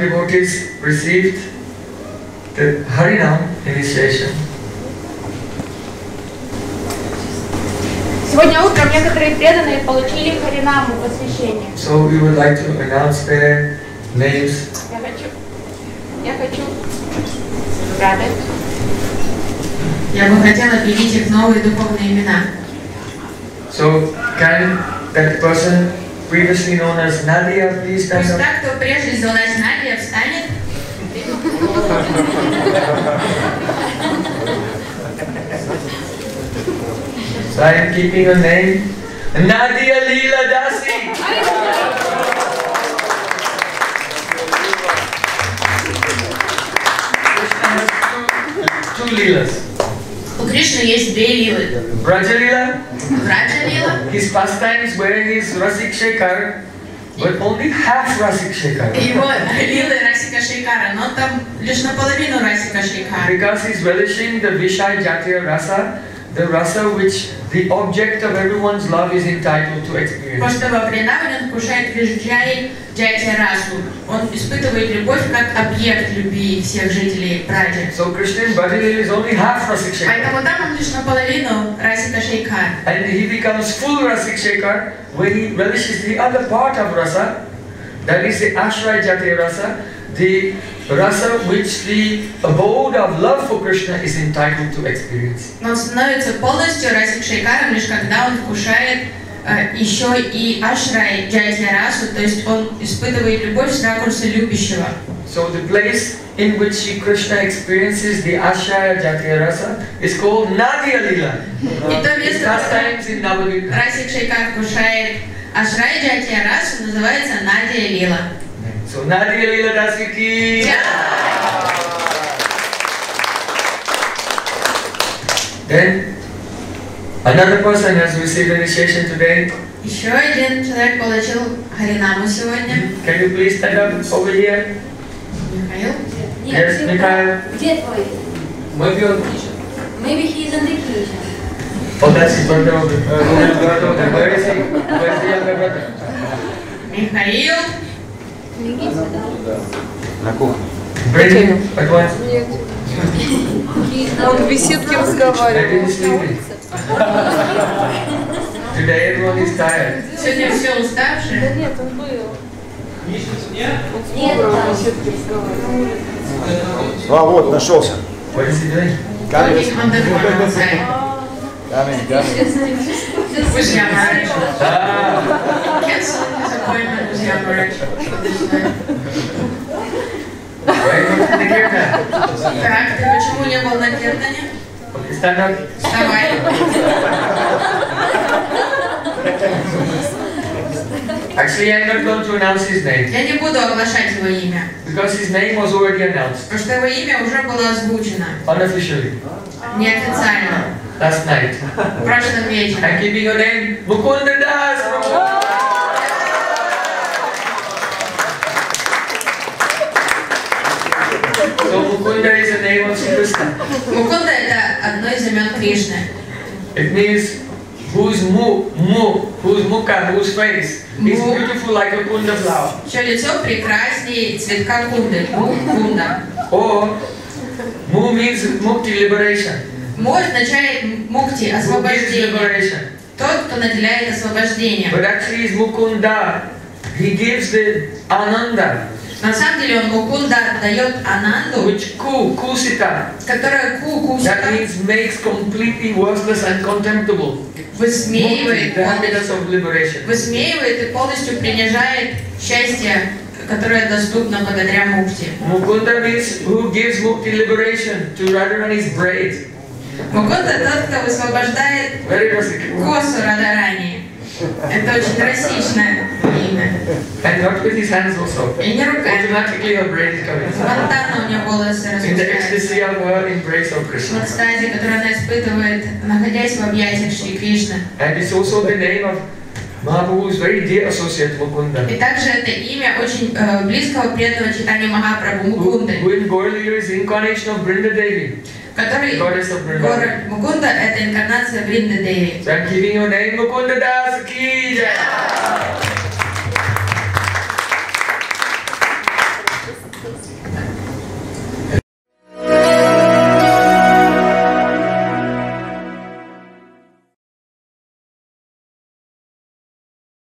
devotees received the Harinam initiation. Сегодня утром некоторые преданные получили Харинаму посвящение. So we would like to announce their names. Я хочу, я хочу, рада. Я бы хотела объявить их новые духовные имена. So can that person previously known as Nadia please stand Пусть up? так, кто прежде звалась Надя, встанет. So I am keeping her name. Nadia Leela Dasi. Krishna has two, two Leelas. У Кришны есть две лилы. Braja Leela, Раджа лила his pastimes where he is Rasik Shekhar, but only half Rasik и Shekhar. его лилы Расика Шейкара, но там лишь наполовину Расика Шейкара. Because he's relishing the Vishai Jatiya Rasa, the rasa which the object of everyone's love is entitled to Потому experience. что во Вриндаване он вкушает Вижджай Джайти Расу. Он испытывает любовь как объект любви всех жителей Браджи. So Krishna in Bhajali is only half Rasik Shekhar. Поэтому там он лишь наполовину Расика Шейкар. And he becomes full Rasik Shekhar when he relishes the other part of rasa, that is the Ashray Jatiya Rasa, the rasa which the abode of love for Krishna is entitled to experience. Но он становится полностью Расик Шейкаром лишь когда он вкушает э, еще и Ашрай Джайти Расу, то есть он испытывает любовь с ракурса любящего. So the place in which Krishna experiences the Ashray Jatiya Rasa is called Nadia Lila. И то место, in Navadvip. Расик Шейкар вкушает Ашрай Джайти Расу, называется Надя Лила. So Nadia Lila Dasi ki. Then another person has received initiation today. Еще один человек получил Харинаму сегодня. Can you please stand up over here? Михаил. Yes, Mikhail. Где твой? Your the younger brother? Михаил. На кухне. Him at once. Он в беседке разговаривал. in. Today everyone is tired. Сегодня все уставшие. Нет, он был. Нет, В там. беседке разговаривал. А, вот, нашелся. What Ah, kirtan? Так, ты почему не был на up. Вставай. Actually, I'm not going to announce his name Я не буду оглашать его имя, because his name was already announced потому что его имя уже было озвучено. unofficially Неофициально. last night. Прошлым вечером. I'm keeping your name Mukunda Das. from- So Mukunda is the name of Sri Krishna. Мукунда это одно из имен Кришны. It means whose mu, mu, whose mukha, whose face is Mu. beautiful like a kunda flower. Чье лицо прекраснее цветка кунды. Му- Кунда. Or mu means mukti, liberation. Му означает мукти, освобождение. Тот, кто наделяет освобождением. But actually is mukunda. He gives the ananda, На самом деле он Мукунда дает Ананду, which ku, kusita. которая ку That кусата means makes completely worthless and contemptible. Высмеивает, liberation. высмеивает и полностью принижает счастье, которое доступно благодаря мукти. Mukunda means who gives mukti liberation to Radharani's braid. Мукунда тот, кто высвобождает косу Радарани. Это очень драстичное имя. And not with his hands also. И не руками. Automatically is coming. Спонтанно у нее волосы In the распускаются. ecstasy of her embrace of Krishna. экстазе, которую она испытывает, находясь в объятиях Шри Кришны. And it's also the name of И также это имя очень э, близкого преданного читания Махапрабху Мукунды, который город Мукунда это инкарнация Бринда Деви.